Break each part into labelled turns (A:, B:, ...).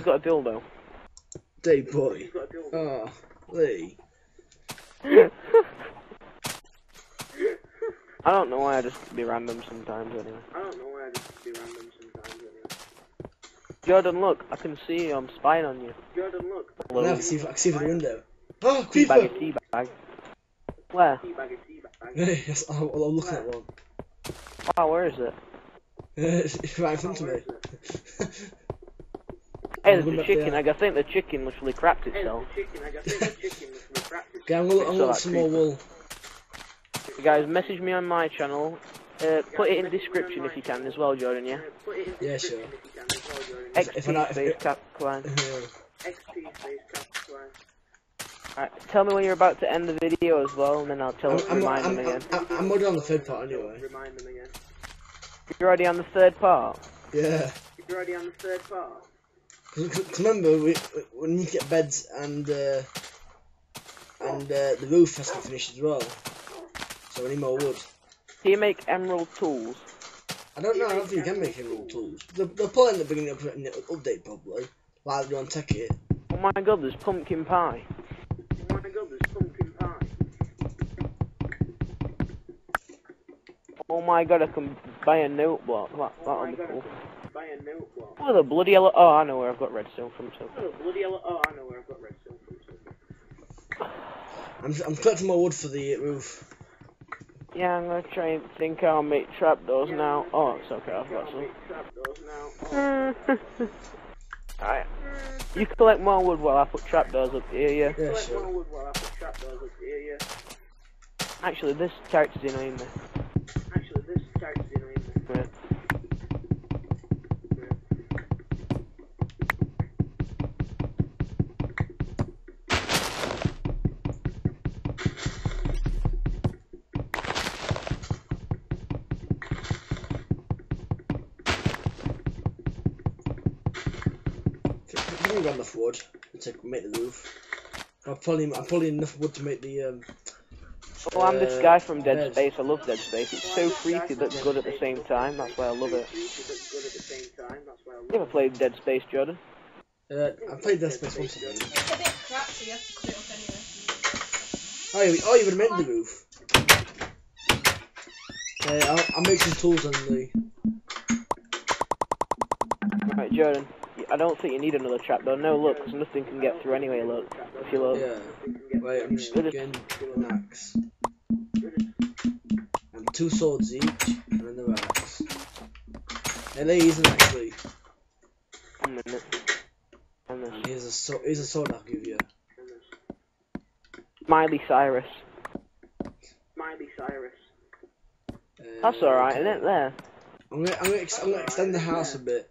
A: he's got a dildo.
B: Day boy. Oh, Lee.
A: I don't know why I just be random sometimes anyway.
C: I don't know why I just be random sometimes anyway.
A: Jordan, look, I can see you. I'm spying on you.
C: Jordan, look.
B: Now I can see, I can see through the window. Ah, oh,
A: Teabag
B: creeper!
A: a teabag. Where?
C: Teabag a teabag.
B: yes, I'm, I'm looking at one.
A: Wow, ah, where is it?
B: it's right in front of me.
A: Hey,
B: I'm
A: there's a chicken.
B: there.
A: I think the chicken literally crapped itself.
C: the chicken, I got the chicken was from practice.
B: Okay, I'm gonna, I'm gonna some more wool.
A: Guys, message me on my channel. Uh, put it in description if you can as well, Jordan, yeah?
C: Put it in
B: Yeah,
C: description
B: sure.
C: if you can as well, Jordan.
B: If- if I
A: XP
B: if-
A: space cap clan.
C: XP space capitalize.
A: Alright, tell me when you're about to end the video as well, and then I'll tell
B: I'm, I'm,
A: remind
B: I'm,
A: them again.
B: I'm, I'm already on the third part anyway.
C: Remind them again.
A: You're already on the third part.
B: Yeah.
C: You're already on the third part.
B: Cause remember, we, we need to get beds and uh, and uh, the roof has to be finished as well. So we need more wood.
A: Do you make emerald tools?
B: I don't know. I don't think you can make emerald tools. They'll, they'll probably end up bringing up in the update probably. Like they do on Tekkit.
A: Oh my god, there's pumpkin pie.
C: Oh my god, there's pumpkin pie.
A: Oh my god, I can buy a notebook. That,
C: Oh
A: that'll
C: my
A: be
C: god,
A: cool.
C: I can buy a notebook.
A: Oh, the bloody yellow. Oh, I know where I've got redstone from. So.
C: Oh, the bloody yellow. Oh, I know where I've got redstone from. So.
B: I'm I'm collecting more wood for the roof.
A: Yeah, I'm gonna try and think I'll make trapdoors now. Oh, it's okay, I've got some.
C: make trapdoors now. Oh,
A: Alright. You collect more wood while I put trapdoors up here, yeah.
B: Yeah,
C: collect more
B: sure.
C: wood while I put trapdoors up here, yeah.
A: Actually, this character's annoying me.
B: I haven't got enough wood to make the roof. I'm pulling I'm pulling enough wood to make the um.
A: Well, I'm this
B: Uh,
A: guy from Dead
B: bed.
A: Space. I love Dead Space. It's so freaky but good at the same time. That's why I love it.
C: Creepy but good at the same time. That's why I love
A: You ever played Dead Space, Jordan?
B: Uh, I played Dead Space once. I think.
D: It's a bit crap, so you have to put it up anyway.
B: Oh, you, oh, you're gonna the roof. Okay, I'll, I'll make some tools on the.
A: Right, Jordan. I don't think you need another trapdoor. No, look, 'cause nothing can get through anyway. Look, if you look.
B: Yeah. Wait, I'm just
A: Good.
B: getting an axe. And two swords each, and another axe. And there isn't actually.
A: One minute. And this.
B: Here's a sword. Here's a sword I'll give you.
A: Miley Cyrus.
C: Miley Cyrus.
B: Uh,
A: That's alright, isn't it? There.
B: I'm gonna, I'm gonna, ex- I'm gonna extend the house a bit.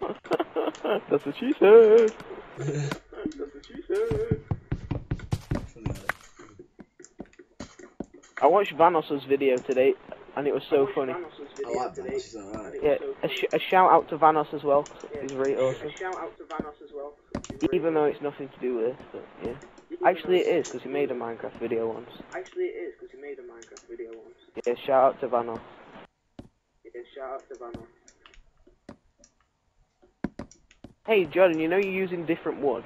A: That's what she said.
C: That's what she said.
A: I watched Vanoss's video today, and it was so funny.
B: I like. She's alright.
A: Yeah, a, sh- a shout out to Vanoss as well. He's very awesome.
C: A shout out to Vanoss as well.
A: Even though it's nothing to do with but yeah. Actually, it is because he made a Minecraft video once.
C: Actually, it is because he made a Minecraft video once.
A: Yeah, shout out to Vanoss.
C: Yeah, shout out to Vanoss.
A: Hey, Jordan, you know you're using different wood.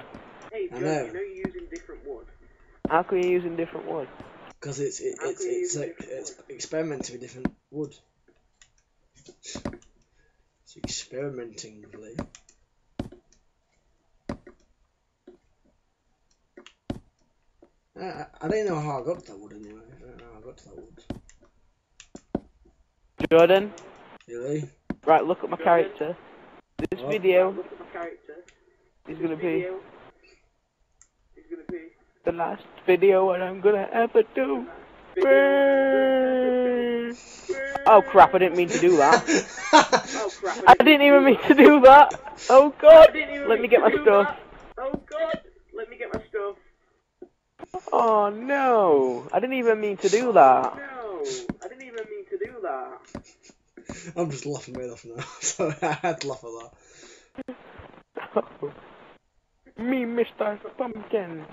C: Hey,
B: I
C: John,
B: know.
C: you know you're using different wood.
A: How come you're using different wood?
B: Because it's it, it's it's like
C: different
B: it's experimenting with different wood. It's experimenting, Lee. I, I- I don't know how I got to that wood anyway. I don't know how I got to that wood.
A: Jordan,
B: Really?
A: right, look at my character. This
B: What?
A: video
C: Look at my character.
A: Is gonna be
C: Video is gonna be.
A: the last video that I'm gonna ever do. Burn. Oh crap, I didn't mean to do that.
C: Oh crap!
A: I didn't even mean to do that. Oh god, let me get my stuff.
C: Oh god! Let me get my stuff.
A: Oh no, I didn't even mean to do oh, that.
C: No, I didn't even mean to do that.
B: I'm just laughing right off now. Sorry, I had to laugh at that.
A: Me, Mr. Pumpkin.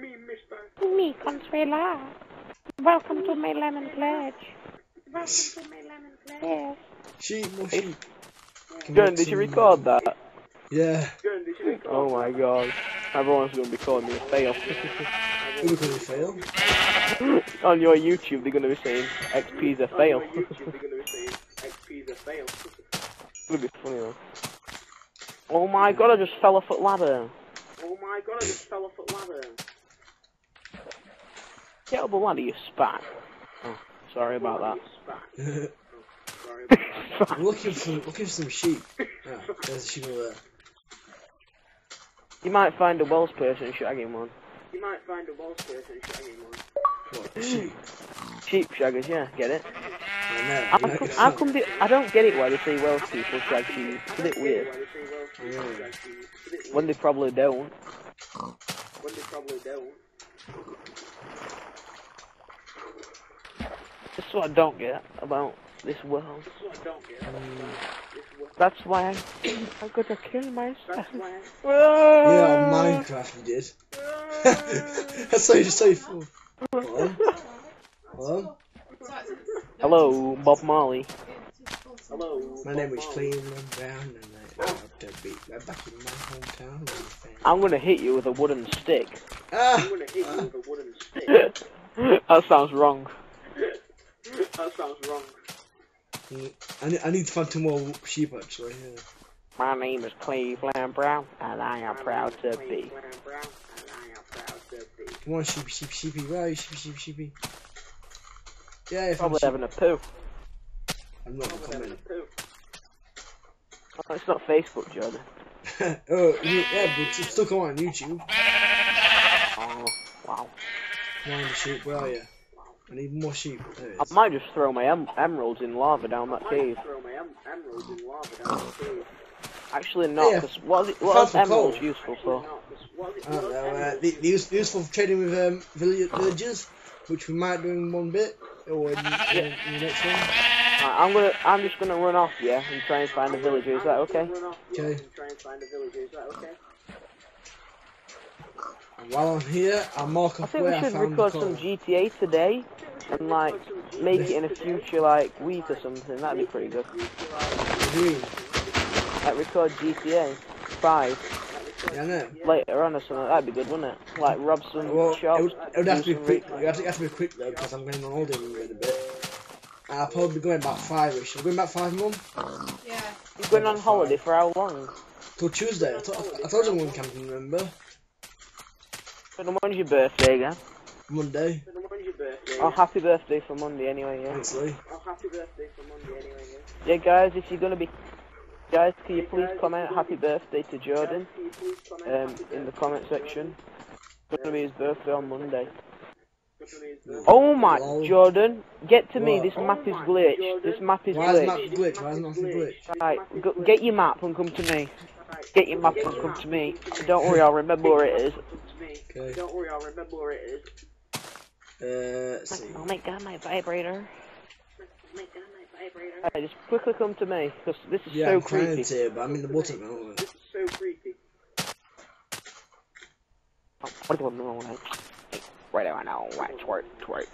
C: Me, Mister.
E: Me, Consuela. Welcome to my lemon pledge. Welcome to my lemon pledge. Yes.
B: Sheep, more sheep. Can
A: Jordan, did you record that?
B: Yeah.
C: Good, they should have
A: Oh my god. Everyone's gonna be calling me a fail.
B: Who could we fail?
A: On your YouTube, they're gonna be saying XP's a fail.
C: On YouTube, they're gonna be saying XP's a fail.
A: It's gonna be funny though. Oh my god, I just fell off a ladder.
C: Oh my god, I just fell off a ladder.
A: Get up the ladder, you spat. Oh, sorry about that.
B: I'm
C: Sorry about that.
B: looking for looking for some sheep. Ah, there's a sheep over there.
A: you might find a Welsh person shagging one.
C: You might find a Welsh person shagging one.
B: What? A sheep?
A: Sheep shaggers, yeah, get it?
B: I know.
A: How
B: you're not
A: come,
B: gonna
A: how
B: find-
A: come they, I don't get it why they say Welsh people shag sheep. It's a bit weird.
C: Why they say Welsh people
B: Yeah.
C: shag sheep. It's a bit
A: When they probably don't.
C: when they probably don't.
A: That's what I don't get about this world.
C: That's what I don't get. This world.
A: That's why I, I'm gonna kill myself.
C: That's why. Ah.
B: Yeah, on Minecraft you did. That's so so you fool. Hello? Hello?
A: Hello, Bob Marley.
C: Hello.
B: My name is Cleveland Brown and I have to be right back in my hometown.
A: I'm gonna hit you with a wooden stick.
B: Ah!
C: I'm gonna hit you with a wooden stick.
A: that sounds wrong.
C: that sounds wrong.
B: I need, I need to find two more sheep actually. Yeah.
A: My name is Cleveland Brown, and I am proud to be.
C: Cleveland Brown, and I am proud to be.
B: Come on, sheepy, sheep, sheepy, where are you, sheepy, sheepy, sheepy? Yeah, if I'm
A: Probably having a poo.
B: I'm not
C: Probably having a
B: commenting.
C: poo.
A: Oh, it's not Facebook, Jordan.
B: oh, you- yeah, but it's still come on YouTube.
A: Oh, wow.
B: Come on, sheep, where are you? I need more sheep. There it
A: I might just throw my em- emeralds in lava down that cave.
C: throw my em- emeralds in lava down the cave.
A: Actually, not,
B: Yeah.
A: because what, is it- what are
B: some coal.
A: emeralds useful
C: Actually,
A: for?
C: not, 'cause what is it-
B: I don't
C: what
B: know, uh,
C: emeralds-
B: the, the use, useful for trading with um, villagers, which we might do in one bit, or in, in, in the next one.
A: Right, I'm gonna, I'm just gonna run off, yeah, and try and find a villager. Is that okay?
C: Run off, yeah,
B: Okay.
C: and Try and find a villager. That okay?
B: While I'm here, I'll mark
A: I
B: off
A: think
B: where
A: we
B: I
A: should
B: found the
A: record some GTA today, and like make it in a future like week or something. That'd be pretty good.
B: What do you?
A: Like record GTA five
B: Yeah,
A: later on or something. That'd be good, wouldn't it? Like rob some
B: Well, it
A: shops.
B: would, it would have to be quick. It would have to, it have to be quick though, because I'm going on holiday in a bit. And I'll probably be going about five-ish. I'm going about five months
D: Yeah.
A: You're going on holiday for how long?
B: till Tuesday. I, to- I told you I'm going camping. Remember?
A: And when's your birthday again?
B: Monday,
C: So when's your birthday?
A: Oh, happy birthday for Monday anyway, yeah.
B: honestly.
C: Oh, happy birthday for Monday anyway, yeah.
A: Yeah, guys, if you're gonna be, guys, can you please comment happy birthday to Jordan
C: Can you please comment
A: um, in the comment section? It's gonna be his birthday on Monday.
C: It's gonna be his birthday.
A: Oh my,
B: Lol.
A: Jordan, get to me. This
C: Oh
A: map is glitched. This map is
B: Why is
A: glitched.
B: map glitch? Why is not glitch?
A: Right,
C: map is
A: go,
C: glitched.
A: get your map and come to me. Get your map and come to me. Don't worry, I'll remember where it is.
C: Come to me.
B: Okay.
C: Don't worry, I'll remember where it is.
B: Uh, let's see.
A: Oh my god, my vibrator.
C: Make that my vibrator.
A: Alright, just quickly come to me, because this is
B: Yeah,
A: so
B: I'm trying
A: creepy.
B: to, but I'm in the water now.
C: This is so creepy.
A: What do you know? Right now, now, right, twerk, twerk.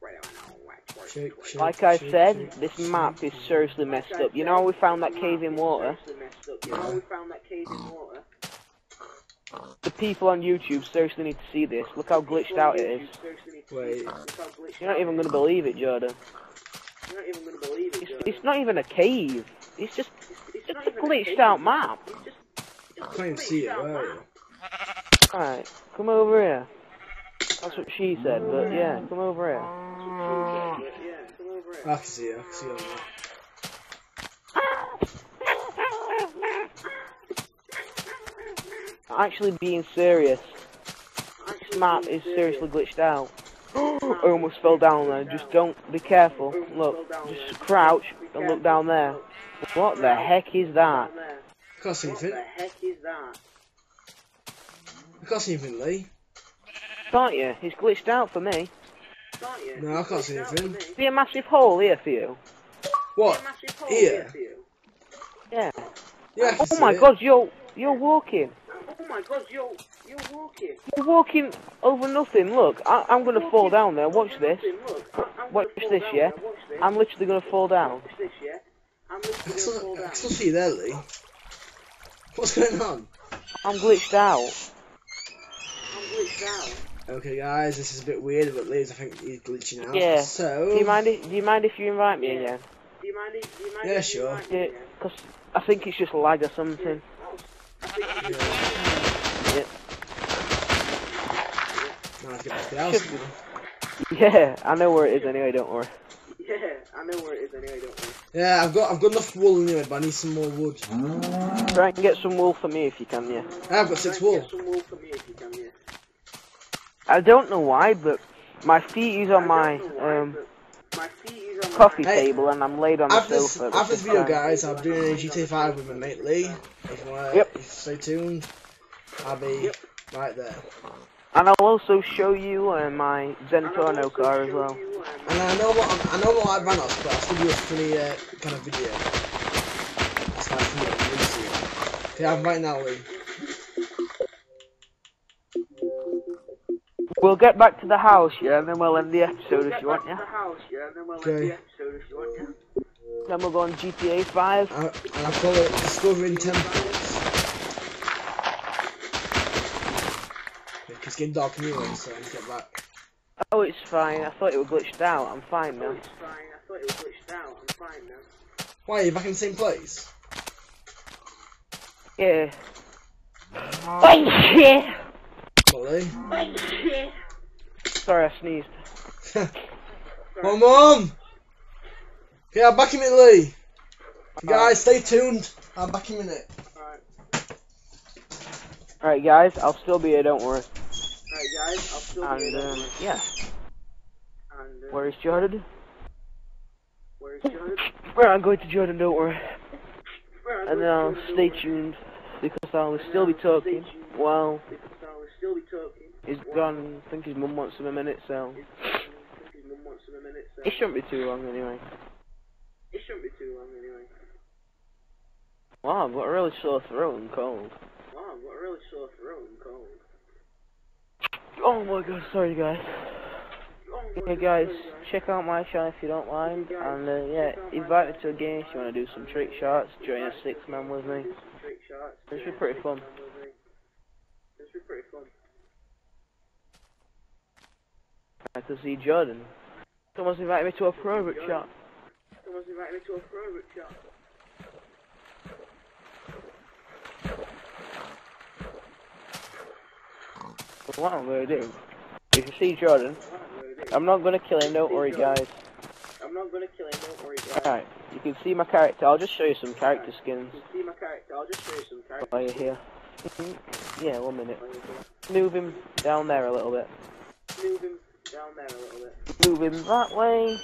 C: Right now, now, right, twerk,
B: Shake,
C: twerk.
A: Like I said, this map is seriously messed up. You know how we found that cave in water?
C: Seriously messed up. You know, we found that cave in water.
A: The people on YouTube seriously need to see this. Look how glitched out it is.
C: Seriously need to
B: Wait.
C: see this. Look how glitched
A: You're not even gonna believe it, Jordan.
C: You're not even gonna believe it,
A: It's, it's not even a cave. It's just
C: It's
A: just a glitched
C: cave.
A: out map.
C: It's just,
B: I can't even see it, where are you?
A: Alright, come over here. That's what she said, but yeah, come over here.
C: yeah, come over here.
B: I can see it, I can see it on.
A: Actually being serious, this map is seriously glitched out. I almost fell down there. Just don't be careful. Look, just crouch and look down there. What the heck is that?
B: I can't see
C: What
B: anything.
C: the heck is that?
B: I can't see anything, Lee.
A: Can't you? It's glitched out for me.
C: Can't you?
B: No, I can't see anything.
C: for.
A: See a massive hole here for you.
B: What?
C: A massive hole
B: Here?
C: here for you.
A: Yeah.
B: Yeah,
A: Oh my
B: it.
A: god, you're you're walking.
C: Oh my god, you're, you're walking.
A: You're walking over nothing. Look, I, I'm gonna fall down there. Watch this.
C: Look, I- I'm
A: Watch this,
C: fall
A: yeah?
C: Watch this.
A: I'm literally gonna fall down.
C: Watch this, yeah? I'm literally gonna
B: still,
C: fall
B: I
C: down.
B: can still see you there, Lee. What's going on?
A: I'm glitched out.
B: Okay, guys, this is a bit weird, but Liz, I think he's glitching out.
A: Yeah.
B: So.
A: Do you mind? If, do you mind if you invite me again?
C: Do you mind? Do you mind?
B: Yeah, sure.
A: Yeah, cause I think it's just lag or something.
B: Yeah. Now let's get back to the house. now.
A: Yeah, I know where it is anyway. Don't worry.
C: Yeah, I know where it is anyway. Don't worry.
B: Yeah, I've got I've got enough wool anyway, but I need some more wood.
A: Try and get some wool for me if you can. Yeah.
B: I've got six wool.
C: Wool for me if you can. Yeah.
A: I don't know why, but my feet is on my
C: I don't know why,
A: um
C: my feet is on
A: coffee
B: Hey,
A: table and I'm laid on the
B: After this,
A: sofa. the
B: after this video, guys, I'm doing a GTA 5 with my mate Lee. If you wanna,
A: Yep.
B: you stay tuned, I'll be right there.
A: And I'll also show you uh, my Zentorno car as well.
B: And I know what I know what I ran off, but I'll still do a funny uh, kind of video. That's like funny, I'm. Okay, I'm right now, Lee.
A: We'll get back to the house, yeah, and then we'll end the episode if you want,
C: The
A: yeah.
C: house, yeah, and then we'll
B: Okay.
C: the if you want. Yeah.
A: Then we'll go on GTA 5.
B: I, and I call it Discovering Temples. It's getting dark anyway, so I need to get back.
A: Oh, it's fine. I thought it was glitched out. I'm fine
C: Oh,
A: now.
C: it's fine. I thought it was glitched out. I'm fine now.
B: Why, are you back in the same place?
A: Yeah. Ah. Oh, yeah.
B: What,
A: Sorry, I sneezed.
B: My Mum! Okay, I'm back in a minute, Lee. You guys, stay tuned. I'm back in a minute.
C: Alright.
A: Alright, guys, I'll still be here, don't worry.
C: Alright, guys. I'll still be
A: And,
C: here.
A: um, yeah.
C: And uh,
A: Where is Jordan?
C: where's Jordan?
A: Well, I'm going to Jordan, don't worry. And then I'll stay tuned, because I will still be talking while
C: Will still be talking.
A: he's gone. I think his mum wants him a minute, so...
C: I think his mum wants him a minute, so
A: It shouldn't be too long anyway.
C: it shouldn't be too long anyway.
A: Wow, I've got a really sore throat and cold.
C: Wow, I've got a really sore throat and cold.
A: Oh my god, sorry guys.
C: Oh,
A: Hey
C: God,
A: guys,
C: sorry,
A: check out my channel if you don't mind, and uh, yeah, invite me to a game if you want to do some trick shots, join a six man with me.
C: Do trick shots.
A: This should be pretty fun.
C: This should be pretty fun.
A: I could see Jordan. Someone's invited me to a pro trick shot.
C: Someone's invited me to a pro root shot.
A: What I'm gonna do, if you see Jordan, I'm not gonna kill him, don't worry guys.
C: I'm not gonna kill him, don't worry guys.
A: Alright, you can see my character, I'll just show you some character skins
C: You can see my character, I'll just show you some character.
A: while you're here. Mm-hmm. yeah, one minute. Move him down there a little bit.
C: Move him down there a little bit.
A: Move him that way.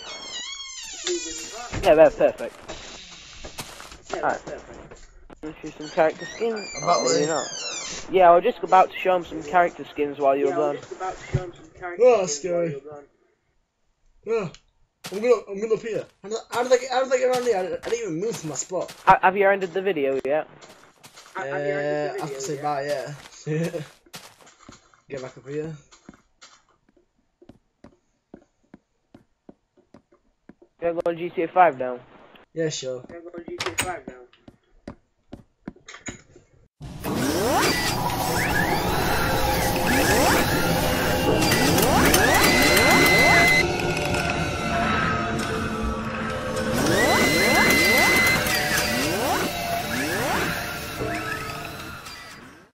C: Move him back.
A: Yeah, that's perfect.
C: Yeah,
A: Alright.
C: that's perfect.
A: Let's show some character skins.
B: About
A: Maybe
B: Lee.
A: not. Yeah, I was just about to show him some character skins while you were
C: yeah, I was
A: gone.
C: just about to show him some character
B: Oh,
C: skins while
B: scary.
C: you're gone.
B: Yeah. I'm gonna, I'm gonna appear. How did, how did I get, how did I get around here? I, didn't- I didn't even move from my spot.
A: Ha- Have you ended the video yet?
C: I
B: uh,
C: yeah,
B: I, have to say
C: yeah.
B: bye, yeah. yeah. Get back up here.
A: Can I go on GTA 5 now?
B: Yeah, sure.
C: Can I go on GTA 5 now?